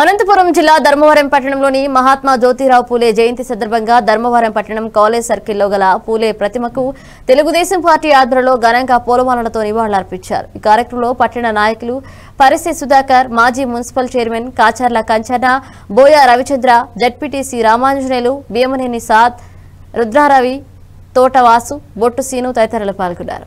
అనంతపురం జిల్లా ధర్మవరం పట్టణంలోని మహాత్మా జ్యోతిరావు పూలే జయంతి సందర్భంగా ధర్మవరం పట్టణం కాలేజ్ సర్కిల్లో గల పూలే ప్రతిమకు తెలుగుదేశం పార్టీ ఆధ్వర్యంలో ఘనంగా పూలమాలలతో నివాళులర్పించారు. ఈ కార్యక్రమంలో పట్టణ నాయకులు పరిసి సుధాకర్ మాజీ municipal chairman Kacharla Kanchana Boya Ravichandra ZPTC Ramanjaneyulu Bhimaneni Saad Rudraravi Thotavasu Bottu Seenu తదితరులు పాల్గొన్నారు.